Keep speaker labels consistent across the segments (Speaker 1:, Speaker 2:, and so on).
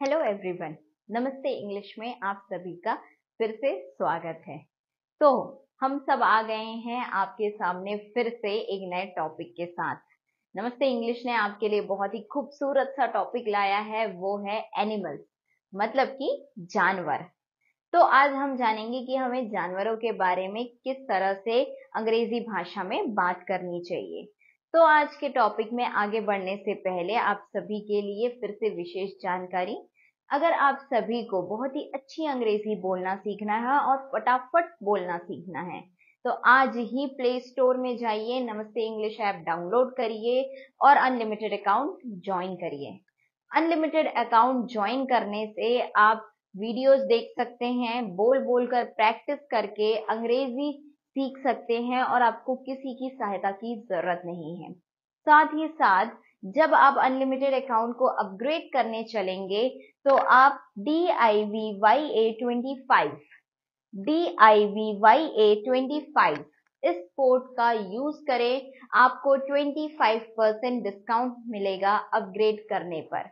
Speaker 1: Hello everyone नमस्ते English में आप सभी का फिर से स्वागत है। तो हम सब आ गए हैं आपके सामने फिर से एक नए टॉपिक के साथ। नमस्ते इंग्लिश ने आपके लिए बहुत ही खूबसूरत सा टॉपिक लाया है, वो है एनिमल्स मतलब कि जानवर। तो आज हम जानेंगे कि हमें जानवरों के बारे में किस तरह से अंग्रेज़ी भाषा में बात करनी चाहिए। तो आज के टॉपिक में आगे बढ़ने से पहले आप सभी के लिए फिर से विशेष जानकारी। अगर आप सभी को बहुत ही अच्छी अंग्रेज़ी बोलना सीखना है और फटाफट बोलना सीखना है तो आज ही प्ले स्टोर में जाइए, नमस्ते इंग्लिश ऐप डाउनलोड करिए और अनलिमिटेड अकाउंट ज्वाइन करिए। अनलिमिटेड अकाउंट ज्वाइन करने से आप वीडियोस देख सकते हैं बोल बोल कर प्रैक्टिस करके अंग्रेज़ी सीख सकते हैं और आपको किसी की सहायता की ज़रूरत नहीं है। साथ ही साथ, जब आप अनलिमिटेड अकाउंट को अपग्रेड करने चलेंगे तो आप D I V Y A twenty five D I V Y A twenty five इस कोड का यूज़ करें। आपको 25 परसेंट डिस्काउंट मिलेगा अपग्रेड करने पर।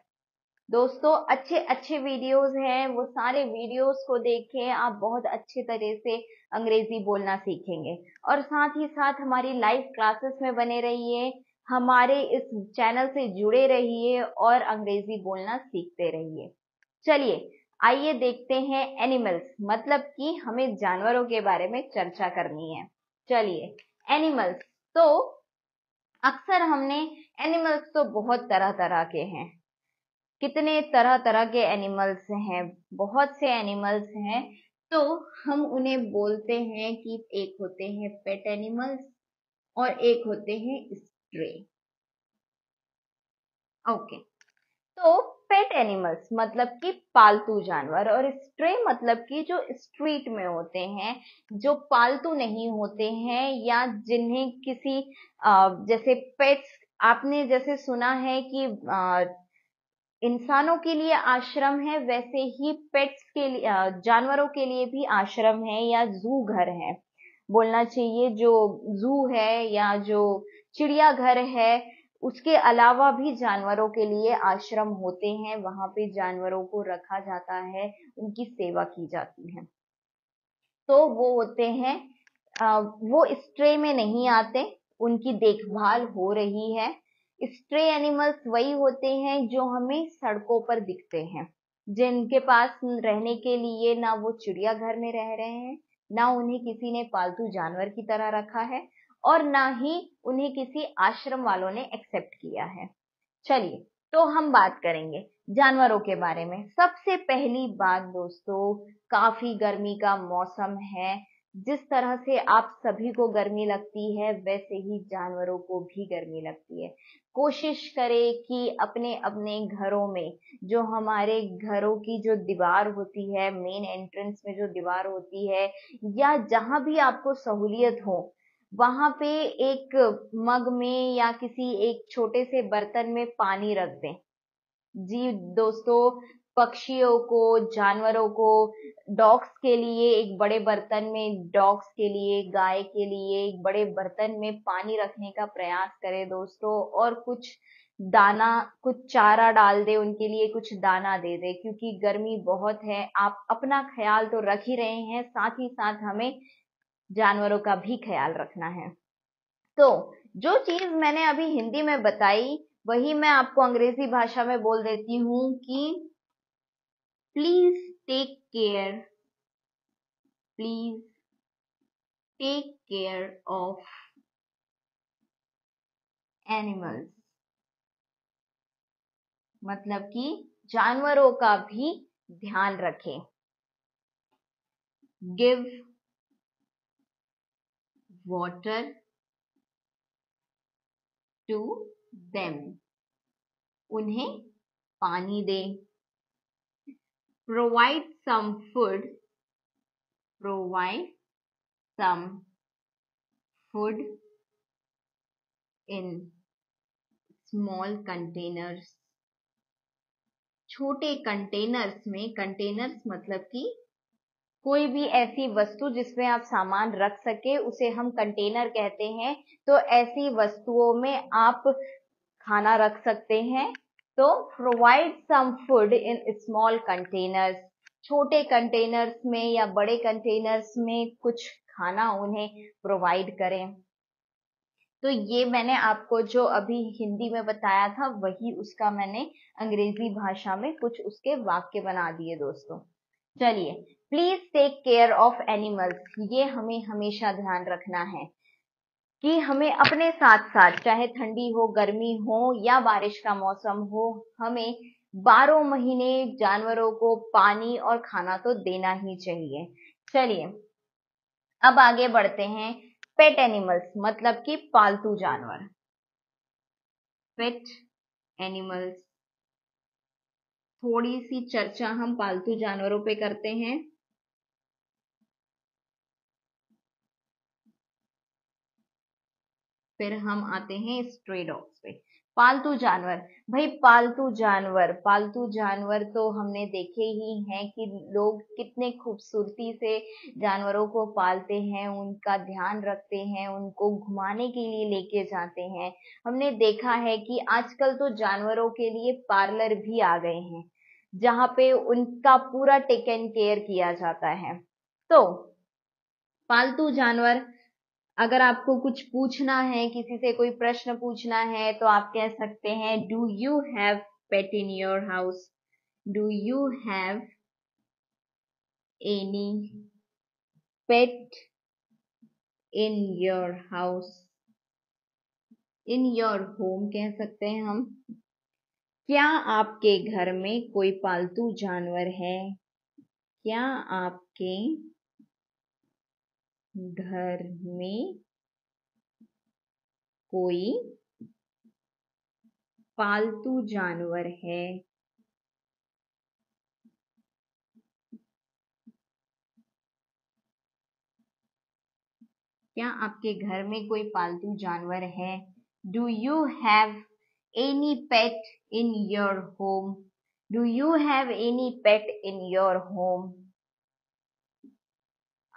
Speaker 1: दोस्तों अच्छे अच्छे वीडियोस हैं, वो सारे वीडियोस को देखें। आप बहुत अच्छे तरह से अंग्रेज़ी बोलना सीखेंगे। और साथ ही साथ हमारी लाइव क्लासेस में बने रहिए, हमारे इस चैनल से जुड़े रहिए और अंग्रेज़ी बोलना सीखते रहिए। चलिए, आइए देखते हैं एनिमल्स मतलब कि हमें जानवरों के बारे में चर्चा करनी है। चलिए एनिमल्स तो अक्सर हमने एनिमल्स तो बहुत तरह तरह के हैं। कितने तरह तरह के एनिमल्स हैं, बहुत से एनिमल्स हैं तो हम उन्हें बोलते हैं कि एक होते हैं पेट एनिमल्स और एक होते हैं स्ट्रे ओके तो पेट एनिमल्स मतलब कि पालतू जानवर और स्ट्रे मतलब कि जो स्ट्रीट में होते हैं, जो पालतू नहीं होते हैं या जिन्हें किसी जैसे पेट्स आपने जैसे सुना है कि इंसानों के लिए आश्रम है, वैसे ही पेट्स के लिए जानवरों के लिए भी आश्रम है या जू घर है। बोलना चाहिए जो जू है या जो चिड़ियाघर है, उसके अलावा भी जानवरों के लिए आश्रम होते हैं। वहाँ पे जानवरों को रखा जाता है, उनकी सेवा की जाती है। तो वो होते हैं वो स्ट्रे में नहीं आते, उनकी देखभाल हो रही है। स्ट्रे एनिमल्स वही होते हैं जो हमें सड़कों पर दिखते हैं, जिनके पास रहने के लिए ना वो चिड़ियाघर में रह रहे हैं, ना उन्हें किसी ने पालतू जानवर की तरह रखा है और ना ही उन्हें किसी आश्रम वालों ने एक्सेप्ट किया है। चलिए तो हम बात करेंगे जानवरों के बारे में। सबसे पहली बात दोस्तों, काफ़ी गर्मी का मौसम है जिस तरह से आप सभी को गर्मी लगती है, वैसे ही जानवरों को भी गर्मी लगती है। कोशिश करें कि अपने अपने घरों में, जो हमारे घरों की जो दीवार होती है मेन एंट्रेंस में जो दीवार होती है, या जहाँ भी आपको सहूलियत हो, वहाँ पे एक मग में या किसी एक छोटे से बर्तन में पानी रख दें। जी दोस्तों पक्षियों को, जानवरों को, डॉग्स के लिए एक बड़े बर्तन में, डॉग्स के लिए, गाय के लिए एक बड़े बर्तन में पानी रखने का प्रयास करें दोस्तों और कुछ दाना, कुछ चारा डाल दे, उनके लिए कुछ दाना दे दे, क्योंकि गर्मी बहुत है। आप अपना ख्याल तो रख ही रहे हैं, साथ ही साथ हमें जानवरों का भी ख्याल रखना है। तो जो चीज़ मैंने अभी हिंदी में बताई, वही मैं आपको अंग्रेज़ी भाषा में बोल देती हूँ कि please take care please take care of animals मतलब कि जानवरों का भी ध्यान रखें। Give water to them. उन्हें पानी दें। Provide some food, provide some food in small containers. छोटे कंटेनर्स में कंटेनर्स मतलब कि कोई भी ऐसी वस्तु जिसमें आप सामान रख सके, उसे हम कंटेनर कहते हैं। तो ऐसी वस्तुओं में आप खाना रख सकते हैं। तो provide some food in small containers छोटे कंटेनर्स में या बड़े कंटेनर्स में कुछ खाना उन्हें प्रोवाइड करें। तो ये मैंने आपको जो अभी हिंदी में बताया था, वही उसका मैंने अंग्रेज़ी भाषा में कुछ उसके वाक्य बना दिए दोस्तों। चलिए please take care of animals ये हमें हमेशा ध्यान रखना है। कि हमें अपने साथ साथ, चाहे ठंडी हो, गर्मी हो, या बारिश का मौसम हो, हमें बारह महीने जानवरों को पानी और खाना तो देना ही चाहिए। चलिए, अब आगे बढ़ते हैं। पेट एनिमल्स मतलब कि पालतू जानवर। पेट एनिमल्स थोड़ी सी चर्चा हम पालतू जानवरों पे करते हैं। फिर हम आते हैं स्ट्रे डॉग्स पे। पालतू जानवर। भाई, पालतू जानवर। पालतू जानवर तो हमने देखे ही हैं कि लोग कितने खूबसूरती से जानवरों को पालते हैं, उनका ध्यान रखते हैं, उनको घुमाने के लिए लेके जाते हैं। हमने देखा है कि आजकल तो जानवरों के लिए पार्लर भी आ गए हैं, जहाँ पे उनका पूरा टेक एंड केयर किया जाता है। तो पालतू जानवर अगर आपको कुछ पूछना है, किसी से कोई प्रश्न पूछना है तो आप कह सकते हैं do you have pet in your house do you have any pet in your house in your home कह सकते हैं हम। क्या आपके घर में कोई पालतू जानवर है? क्या आपके घर में कोई पालतू जानवर है। क्या आपके घर में कोई पालतू जानवर है? Do you have any pet in your home do you have any pet in your home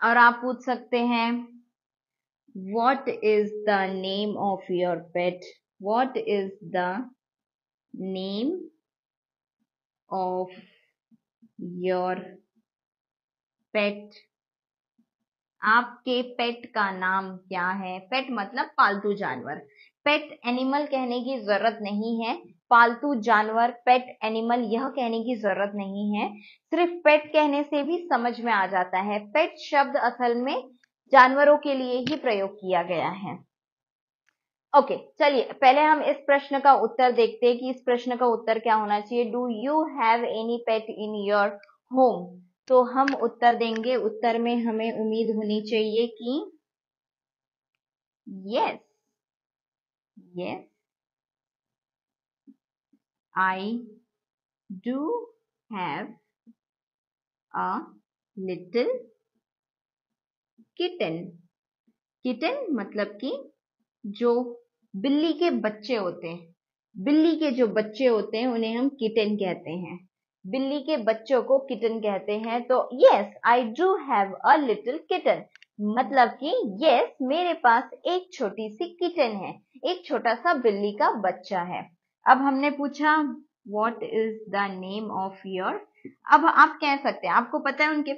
Speaker 1: और आप पूछ सकते हैं what is the name of your pet what is the name of your pet आपके पेट का नाम क्या है? पेट मतलब पालतू जानवर। पेट एनिमल कहने की ज़रूरत नहीं है। पालतू जानवर पेट एनिमल यह कहने की ज़रूरत नहीं है। सिर्फ़ पेट कहने से भी समझ में आ जाता है। पेट शब्द असल में जानवरों के लिए ही प्रयोग किया गया है। ओके चलिए, पहले हम इस प्रश्न का उत्तर देखते हैं कि इस प्रश्न का उत्तर क्या होना चाहिए। Do you have any pet in your home तो हम उत्तर देंगे, उत्तर में हमें उम्मीद होनी चाहिए कि yes yes I do have a little kitten. Kitten मतलब कि जो बिल्ली के बच्चे होते हैं। बिल्ली के जो बच्चे होते हैं, उन्हें हम किटन कहते हैं। बिल्ली के बच्चों को किटन कहते हैं तो yes I do have a little kitten मतलब कि यस मेरे पास एक छोटी सी किटन है। एक छोटा सा बिल्ली का बच्चा है। अब हमने पूछा what is the name of your अब आप कह सकते हैं, आपको पता है उनके,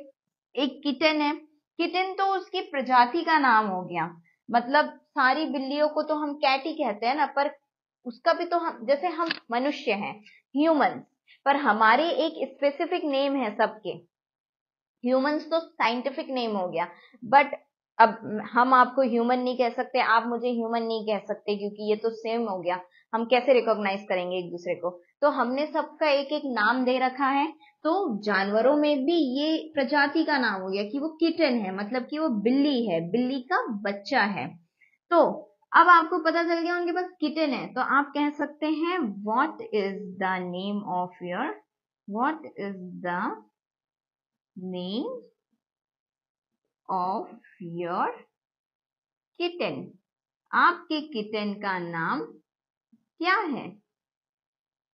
Speaker 1: एक किटन है। किटन तो उसकी प्रजाति का नाम हो गया। मतलब सारी बिल्लियों को तो हम कैट ही कहते हैं ना, पर उसका भी तो हम, जैसे हम मनुष्य हैं ह्यूमन पर हमारे एक स्पेसिफिक नेम है सबके। ह्यूमंस तो साइंटिफिक नेम हो गया। बट अब हम आपको ह्यूमन नहीं कह सकते, आप मुझे ह्यूमन नहीं कह सकते, क्योंकि ये तो सेम हो गया। हम कैसे रिकॉग्नाइज करेंगे एक दूसरे को? तो हमने सबका एक एक नाम दे रखा है। तो जानवरों में भी ये प्रजाति का नाम हो गया कि वो किटन है मतलब कि वो बिल्ली है, बिल्ली का बच्चा है। तो अब आपको पता चल गया उनके पास किटन है। तो आप कह सकते हैं what is the name of your what is the name of your kitten आपके किटन का नाम क्या है?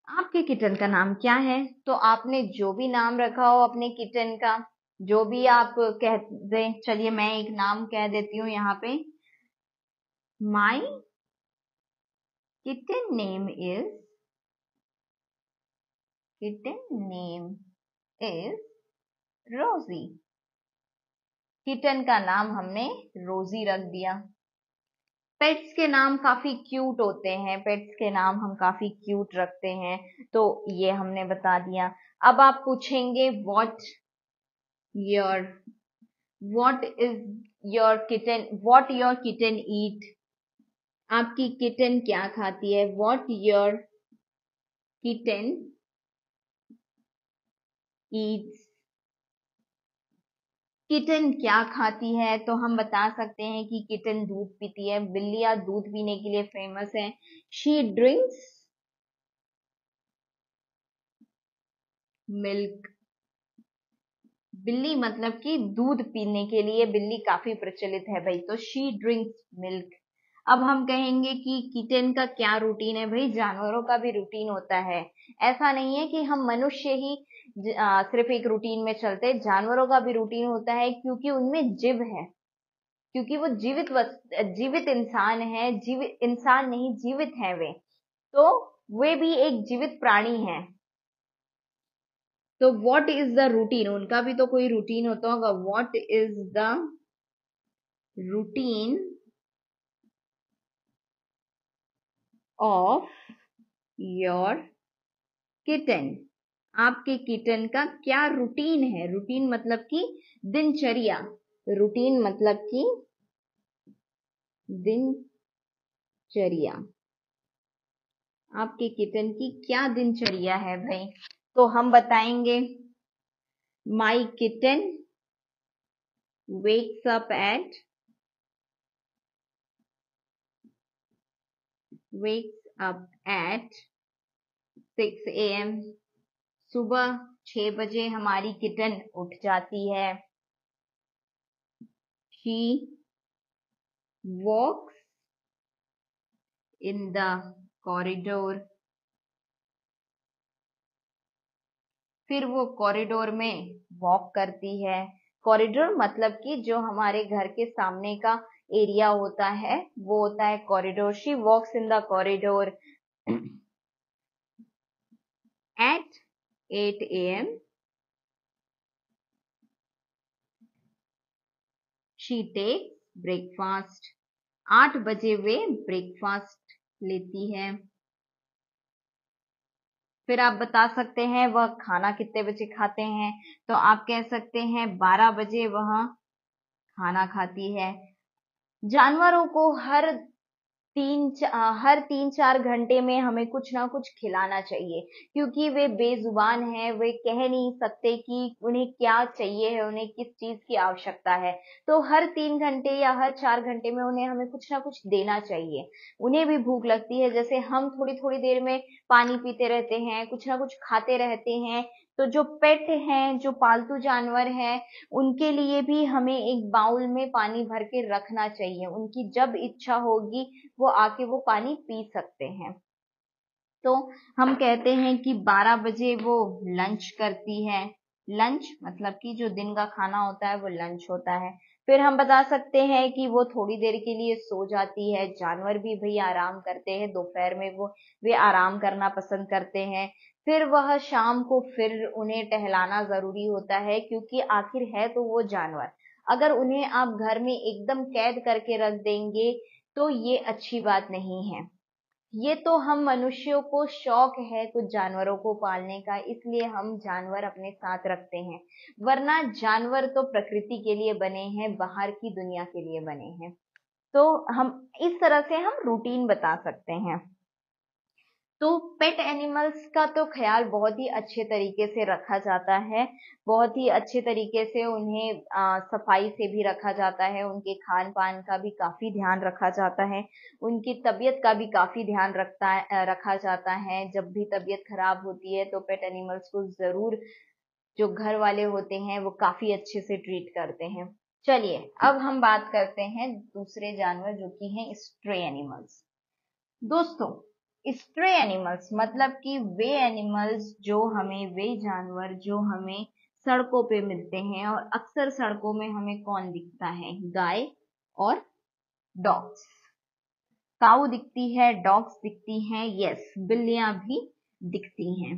Speaker 1: आपके किटन का नाम क्या है? तो आपने जो भी नाम रखा हो अपने किटन का, जो भी आप कह दें, चलिए मैं एक नाम कह देती हूँ यहाँ पे। My kitten name is kitten name is Rosie kitten का नाम हमने रोजी रख दिया। पेट्स के नाम काफ़ी क्यूट होते हैं पेट्स के नाम हम काफ़ी क्यूट रखते हैं तो ये हमने बता दिया। अब आप पूछेंगे what your what is your kitten what your kitten eat आपकी किटन क्या खाती है? What your kitten eats kitten क्या खाती है? तो हम बता सकते हैं कि किटन दूध पीती है। बिल्लियाँ दूध पीने के लिए फ़ेमस है। शी ड्रिंक्स मिल्क बिल्ली मतलब कि दूध पीने के लिए बिल्ली काफ़ी प्रचलित है भाई। तो शी ड्रिंक्स मिल्क अब हम कहेंगे कि किटन का क्या रूटीन है भाई? जानवरों का भी रूटीन होता है। ऐसा नहीं है कि हम मनुष्य ही सिर्फ़ एक रूटीन में चलते जानवरों का भी रूटीन होता है क्योंकि उनमें जीव है। क्योंकि वो जीवित जीवित इंसान है जीवित इंसान नहीं, जीवित है वे। तो वे भी एक जीवित प्राणी है। तो वॉट इज़ द रूटीन उनका भी तो कोई रूटीन होता होगा। What is the routine of your kitten आपके किटन का क्या रूटीन है? रूटीन मतलब कि दिनचर्या। रूटीन मतलब कि दिनचर्या। आपके किटन की क्या दिनचर्या है भाई? तो हम बताएँगे। My kitten wakes up at wakes up at 6 a.m. सुबह छह बजे हमारी किटन उठ जाती है। She walks in the corridor. फिर वो कॉरिडोर में वॉक करती है। कॉरिडोर मतलब कि जो हमारे घर के सामने का एरिया होता है वो होता है corridor she walks in the corridor at at A M she take breakfast आठ बजे वे ब्रेकफास्ट लेती है। फिर आप बता सकते हैं, वह खाना कितने बजे खाते हैं? तो आप कह सकते हैं, बारह बजे वह खाना खाती है। जानवरों को हर तीन हर तीन चार घंटे में हमें कुछ ना कुछ खिलाना चाहिए। क्योंकि वे बेजुबान हैं, वे कह नहीं सकते कि उन्हें क्या चाहिए है, उन्हें किस चीज़ की आवश्यकता है। तो हर तीन घंटे या हर चार घंटे में उन्हें हमें कुछ ना कुछ देना चाहिए। उन्हें भी भूख लगती है, जैसे हम थोड़ी थोड़ी देर में पानी पीते रहते हैं, कुछ ना कुछ खाते रहते हैं तो जो पेट हैं, जो पालतू जानवर हैं, उनके लिए भी हमें एक बाउल में पानी भर के रखना चाहिए। उनकी जब इच्छा होगी, वो आके वो पानी पी सकते हैं। तो हम कहते हैं कि 12 बजे वो लंच करती है। लंच मतलब कि जो दिन का खाना होता है, वो लंच होता है। फिर हम बता सकते हैं कि वो थोड़ी देर के लिए सो जाती है। जानवर भी भाई आराम करते हैं। दोपहर में वो, वे आराम करना पसंद करते हैं। फिर वह शाम को फिर उन्हें टहलाना ज़रूरी होता है, क्योंकि आखिर है तो वो जानवर। अगर उन्हें आप घर में एकदम कैद करके रख देंगे तो ये अच्छी बात नहीं है। ये तो हम मनुष्यों को शौक है कुछ जानवरों को पालने का, इसलिए हम जानवर अपने साथ रखते हैं। वरना जानवर तो प्रकृति के लिए बने हैं, बाहर की दुनिया के लिए बने हैं। तो हम, इस तरह से हम रूटीन बता सकते हैं। तो पेट एनिमल्स का तो ख्याल बहुत ही अच्छे तरीके से रखा जाता है। बहुत ही अच्छे तरीके से उन्हें आ, सफ़ाई से भी रखा जाता है। उनके खान पान का भी काफ़ी ध्यान रखा जाता है। उनकी तबीयत का भी काफ़ी ध्यान रखता है रखा जाता है। जब भी तबीयत खराब होती है तो पेट एनिमल्स को ज़रूर जो घर वाले होते हैं वो काफ़ी अच्छे से ट्रीट करते हैं। चलिए अब हम बात करते हैं दूसरे जानवर जो कि हैं स्ट्रे एनिमल्स दोस्तों स्ट्रे एनिमल्स मतलब कि वे एनिमल्स जो हमें, वे जानवर जो हमें सड़कों पे मिलते हैं और अक्सर सड़कों में हमें कौन दिखता है? गाय और डॉग्स काऊ दिखती है डॉग्स दिखती हैं यस बिल्लियाँ भी दिखती हैं।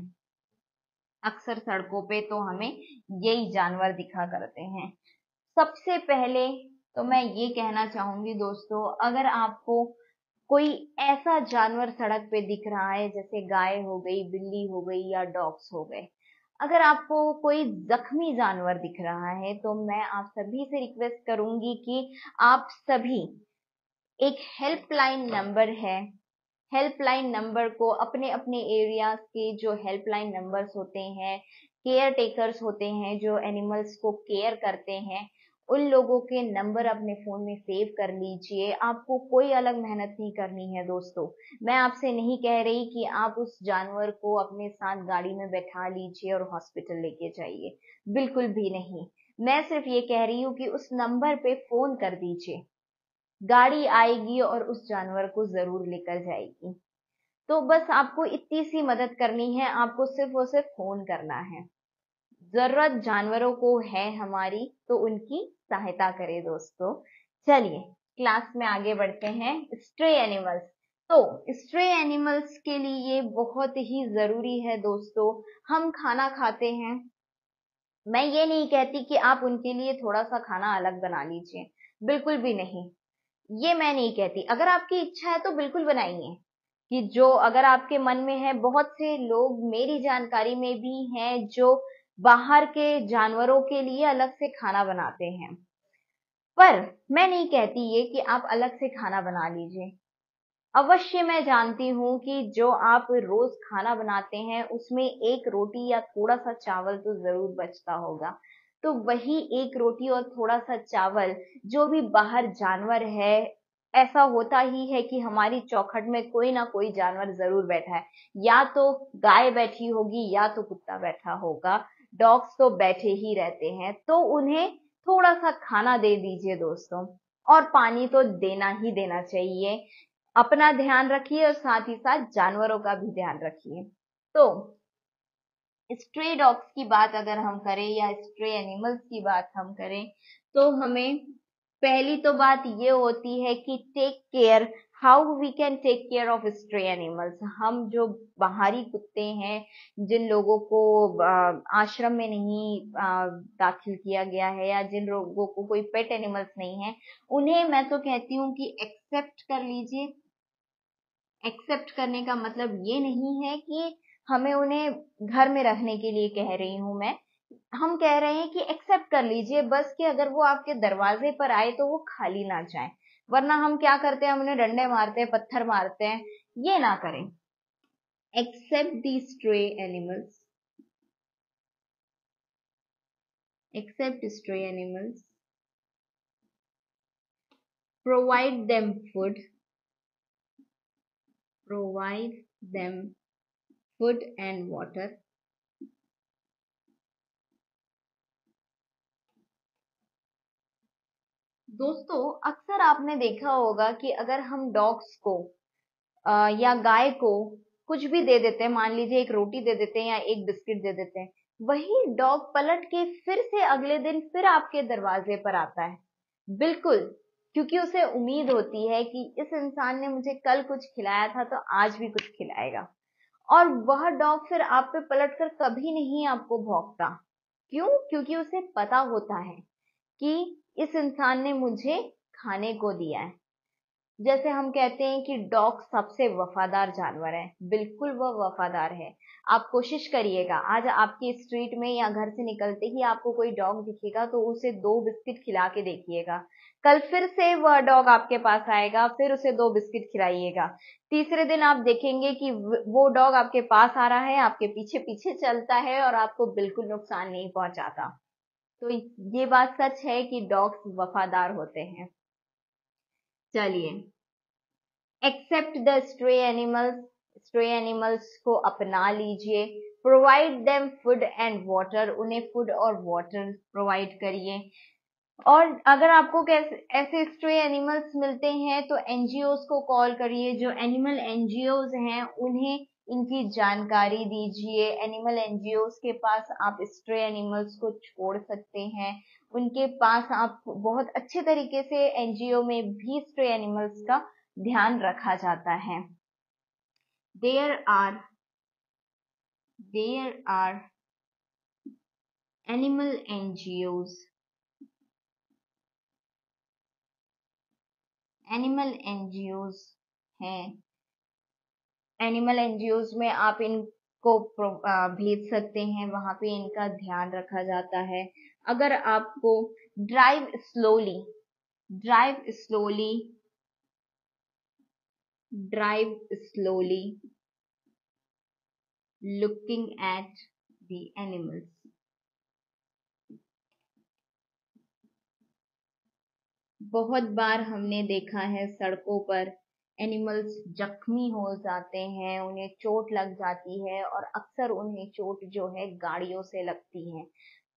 Speaker 1: अक्सर सड़कों पे तो हमें यही जानवर दिखा करते हैं। सबसे पहले तो मैं ये कहना चाहूँगी दोस्तों, अगर आपको कोई ऐसा जानवर सड़क पे दिख रहा है, जैसे गाय हो गई, बिल्ली हो गई या डॉग्स हो गए। अगर आपको कोई जख्मी जानवर दिख रहा है तो मैं आप सभी से रिक्वेस्ट करूँगी कि आप सभी एक हेल्पलाइन नंबर है। हेल्पलाइन नंबर को अपने अपने एरियाज़ के जो हेल्पलाइन नंबर्स होते हैं केयर टेकर्स होते हैं, जो एनिमल्स को केयर करते हैं उन लोगों के नंबर अपने फ़ोन में सेव कर लीजिए। आपको कोई अलग मेहनत नहीं करनी है दोस्तों। मैं आपसे नहीं कह रही कि आप उस जानवर को अपने साथ गाड़ी में बैठा लीजिए और हॉस्पिटल लेके जाइए। बिल्कुल भी नहीं। मैं सिर्फ़ ये कह रही हूँ कि उस नंबर पे फ़ोन कर दीजिए। गाड़ी आएगी और उस जानवर को ज़रूर लेकर जाएगी। तो बस आपको इतनी सी मदद करनी है, आपको सिर्फ़ और सिर्फ़ फ़ोन करना है। ज़रूरत जानवरों को है हमारी तो उनकी सहायता करें दोस्तों। चलिए क्लास में आगे बढ़ते हैं स्ट्रे एनिमल्स तो स्ट्रे एनिमल्स के लिए बहुत ही ज़रूरी है दोस्तों, हम खाना खाते हैं। मैं ये नहीं कहती कि आप उनके लिए थोड़ा सा खाना अलग बना लीजिए, बिल्कुल भी नहीं। ये मैं नहीं कहती। अगर आपकी इच्छा है तो बिल्कुल बनाइए, कि जो अगर आपके मन में है, बहुत से लोग मेरी जानकारी में भी हैं जो बाहर के जानवरों के लिए अलग से खाना बनाते हैं। पर मैं नहीं कहती ये कि आप अलग से खाना बना लीजिए। अवश्य मैं जानती हूँ कि जो आप रोज खाना बनाते हैं, उसमें एक रोटी या थोड़ा सा चावल तो ज़रूर बचता होगा। तो वही एक रोटी और थोड़ा सा चावल जो भी बाहर जानवर है, ऐसा होता ही है कि हमारी चौखट में कोई ना कोई जानवर ज़रूर बैठा है। या तो गाय बैठी होगी, या तो कुत्ता बैठा होगा। डॉग्स तो बैठे ही रहते हैं तो उन्हें थोड़ा सा खाना दे दीजिए दोस्तों। और पानी तो देना ही देना चाहिए। अपना ध्यान रखिए और साथ ही साथ जानवरों का भी ध्यान रखिए। तो स्ट्रे डॉग्स की बात अगर हम करें या स्ट्रे एनिमल्स की बात हम करें तो हमें पहली तो बात ये होती है कि take care how we can take care of stray animals हम जो बाहरी कुत्ते हैं, जिन लोगों को आश्रम में नहीं दाखिल किया गया है या जिन लोगों को कोई पेट एनिमल्स नहीं है, उन्हें मैं तो कहती हूँ कि एक्सेप्ट कर लीजिए। एक्सेप्ट करने का मतलब ये नहीं है कि हमें उन्हें घर में रखने के लिए कह रही हूँ मैं। हम कह रहे हैं कि एक्सेप्ट कर लीजिए, बस कि अगर वो आपके दरवाजे पर आए तो वो खाली ना जाए। वरना हम क्या करते हैं? हम उन्हें डंडे मारते हैं, पत्थर मारते हैं। ये ना करें। Except the stray animals except stray animals provide them food provide them food and water दोस्तों अक्सर आपने देखा होगा कि अगर हम डॉग्स को आ, या गाय को कुछ भी दे देते हैं मान लीजिए एक रोटी दे देते हैं या एक बिस्किट दे देते हैं वही डॉग पलट के फिर से अगले दिन फिर आपके दरवाजे पर आता है। बिल्कुल क्योंकि उसे उम्मीद होती है कि इस इंसान ने मुझे कल कुछ खिलाया था तो आज भी कुछ खिलाएगा। और वह डॉग फिर आप पे पलट कर कभी नहीं आपको भोगता क्यों? क्योंकि उसे पता होता है कि इस इंसान ने मुझे खाने को दिया है। जैसे हम कहते हैं कि डॉग सबसे वफादार जानवर है। बिल्कुल वह वफादार है। आप कोशिश करिएगा, आज आपकी स्ट्रीट में या घर से निकलते ही आपको कोई डॉग दिखेगा तो उसे दो बिस्किट खिला के देखिएगा। कल फिर से वह डॉग आपके पास आएगा, फिर उसे दो बिस्किट खिलाइएगा। तीसरे दिन आप देखेंगे कि वो डॉग आपके पास आ रहा है, आपके पीछे पीछे चलता है और आपको बिल्कुल नुकसान नहीं पहुंचाता। तो ये बात सच है कि डॉग्स वफादार होते हैं। चलिए। Except the stray animals stray animals को अपना लीजिए। Provide them food and water उन्हें फ़ूड और वाटर प्रोवाइड करिए। और अगर आपको ऐसे स्ट्रे एनिमल्स मिलते हैं तो एनजीओ को कॉल करिए। जो एनिमल एनजीओ हैं, उन्हें इनकी जानकारी दीजिए। एनिमल एनजीओ के पास आप स्ट्रे एनिमल्स को छोड़ सकते हैं। उनके पास आप बहुत अच्छे तरीके से एनजीओ में भी स्ट्रे एनिमल्स का ध्यान रखा जाता है। There are there are animal NGOs animal NGOs हैं। एनिमल एनजीओज में आप इनको भेज सकते हैं, वहाँ पे इनका ध्यान रखा जाता है। अगर आपको drive slowly drive slowly drive slowly looking at the animals बहुत बार हमने देखा है सड़कों पर एनिमल्स जख्मी हो जाते हैं, उन्हें चोट लग जाती है और अक्सर उन्हें चोट जो है गाड़ियों से लगती है।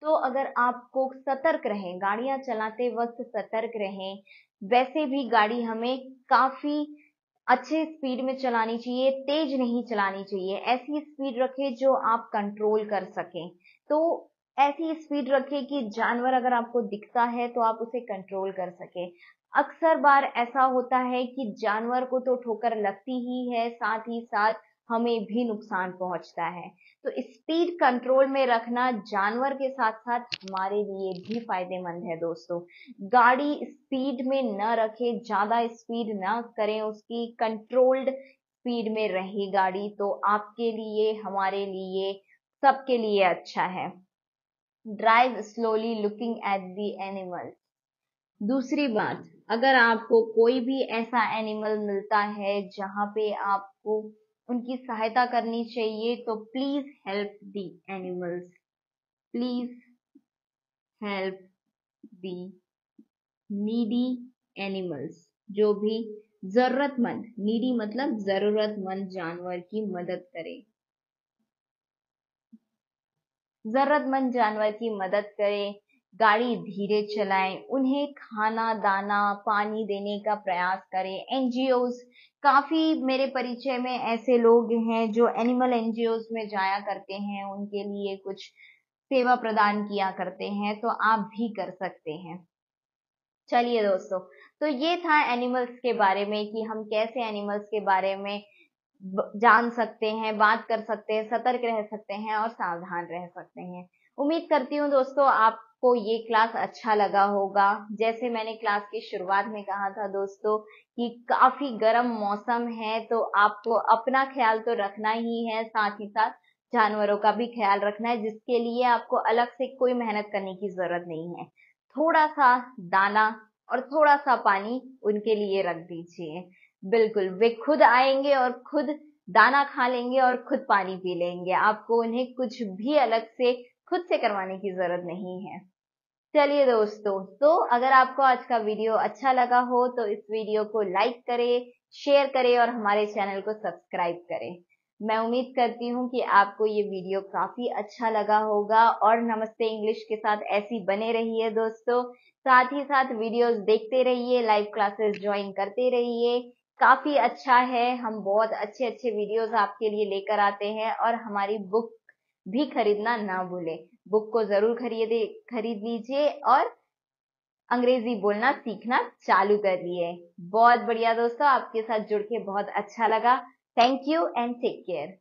Speaker 1: तो अगर आपको सतर्क रहें, गाड़ियाँ चलाते वक्त सतर्क रहें, वैसे भी गाड़ी हमें काफ़ी अच्छे स्पीड में चलानी चाहिए, तेज नहीं चलानी चाहिए। ऐसी स्पीड रखें जो आप कंट्रोल कर सकें। तो ऐसी स्पीड रखें कि जानवर अगर आपको दिखता है तो आप उसे कंट्रोल कर सके। अक्सर बार ऐसा होता है कि जानवर को तो ठोकर लगती ही है, साथ ही साथ हमें भी नुकसान पहुँचता है। तो स्पीड कंट्रोल में रखना जानवर के साथ साथ हमारे लिए भी फ़ायदेमंद है दोस्तों। गाड़ी स्पीड में न रखे, ज़्यादा स्पीड न करें उसकी कंट्रोल्ड स्पीड में रहे गाड़ी तो आपके लिए, हमारे लिए, सबके लिए अच्छा है। Drive slowly looking at the animal दूसरी बात, अगर आपको कोई भी ऐसा एनिमल मिलता है जहाँ पे आपको उनकी सहायता करनी चाहिए तो please help the animals please help the needy animals जो भी जरूरतमंद नीडी मतलब जरूरतमंद जानवर की मदद करें। जरूरतमंद जानवर की मदद करें। गाड़ी धीरे चलाएँ, उन्हें खाना, दाना, पानी देने का प्रयास करें। एनजीओ काफ़ी मेरे परिचय में ऐसे लोग हैं जो एनिमल एनजीओ में जाया करते हैं, उनके लिए कुछ सेवा प्रदान किया करते हैं तो आप भी कर सकते हैं। चलिए दोस्तों तो ये था एनिमल्स के बारे में कि हम कैसे एनिमल्स के बारे में जान सकते हैं, बात कर सकते हैं, सतर्क रह सकते हैं और सावधान रह सकते हैं। उम्मीद करती हूँ दोस्तों आपको ये क्लास अच्छा लगा होगा। जैसे मैंने क्लास की शुरुआत में कहा था दोस्तों कि काफ़ी गर्म मौसम है तो आपको अपना ख्याल तो रखना ही है, साथ ही साथ जानवरों का भी ख्याल रखना है, जिसके लिए आपको अलग से कोई मेहनत करने की ज़रूरत नहीं है। थोड़ा सा दाना और थोड़ा सा पानी उनके लिए रख दीजिए। बिल्कुल, वे खुद आएँगे और खुद दाना खा लेंगे और खुद पानी पी लेंगे। आपको उन्हें कुछ भी अलग से खुद से करवाने की ज़रूरत नहीं है। चलिए दोस्तों तो अगर आपको आज का वीडियो अच्छा लगा हो तो इस वीडियो को लाइक करें, शेयर करें और हमारे चैनल को सब्सक्राइब करें। मैं उम्मीद करती हूँ कि आपको ये वीडियो काफ़ी अच्छा लगा होगा और नमस्ते इंग्लिश के साथ ऐसी बने रहिए दोस्तों। साथ ही साथ वीडियोस देखते रहिए, लाइव क्लासेस ज्वाइन करते रहिए। काफ़ी अच्छा है, हम बहुत अच्छे अच्छे वीडियोस आपके लिए लेकर आते हैं और हमारी बुक भी खरीदना ना भूले। बुक को ज़रूर खरीदे, खरीद लीजिए और अंग्रेज़ी बोलना सीखना चालू कर लिए। बहुत बढ़िया दोस्तों, आपके साथ जुड़ के बहुत अच्छा लगा। Thank you and take care